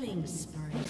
Killing spree.